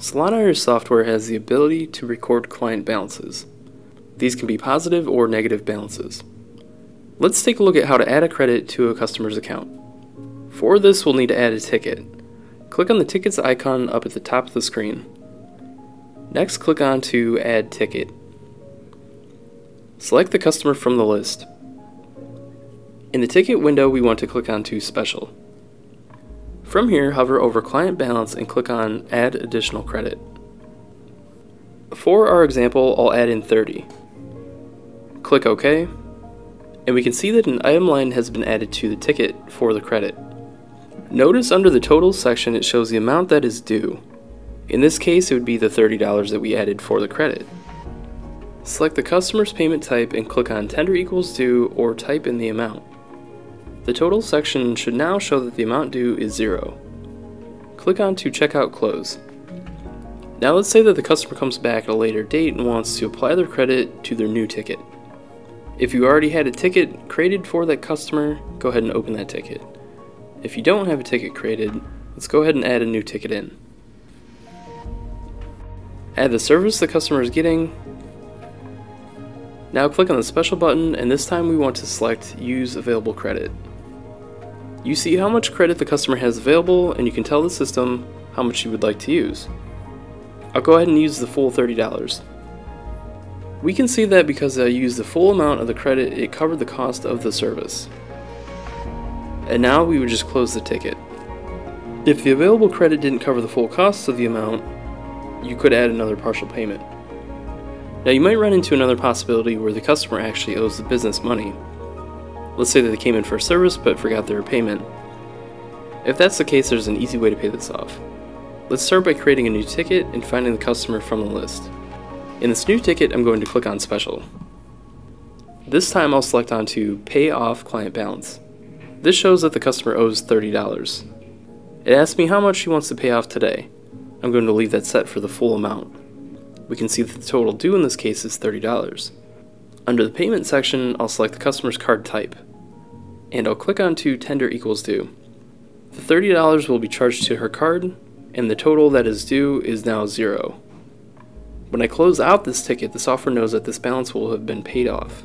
Salon software has the ability to record client balances. These can be positive or negative balances. Let's take a look at how to add a credit to a customer's account. For this, we'll need to add a ticket. Click on the tickets icon up at the top of the screen. Next, click on to Add Ticket. Select the customer from the list. In the ticket window, we want to click on to Special. From here, hover over Client Balance and click on Add Additional Credit. For our example, I'll add in 30. Click OK, and we can see that an item line has been added to the ticket for the credit. Notice under the Totals section it shows the amount that is due. In this case, it would be the $30 that we added for the credit. Select the customer's payment type and click on Tender equals due or type in the amount. The total section should now show that the amount due is zero. Click on to Checkout Close. Now let's say that the customer comes back at a later date and wants to apply their credit to their new ticket. If you already had a ticket created for that customer, go ahead and open that ticket. If you don't have a ticket created, let's go ahead and add a new ticket in. Add the service the customer is getting. Now click on the special button and this time we want to select Use Available Credit. You see how much credit the customer has available and you can tell the system how much you would like to use. I'll go ahead and use the full $30. We can see that because I used the full amount of the credit, it covered the cost of the service. And now we would just close the ticket. If the available credit didn't cover the full cost of the amount, you could add another partial payment. Now you might run into another possibility where the customer actually owes the business money, Let's say that they came in for a service but forgot their payment. If that's the case, there's an easy way to pay this off. Let's start by creating a new ticket and finding the customer from the list. In this new ticket, I'm going to click on Special. This time I'll select on to Pay Off Client Balance. This shows that the customer owes $30. It asks me how much she wants to pay off today. I'm going to leave that set for the full amount. We can see that the total due in this case is $30. Under the payment section, I'll select the customer's card type and I'll click on to tender equals due. The $30 will be charged to her card, and the total that is due is now zero. When I close out this ticket, the software knows that this balance will have been paid off.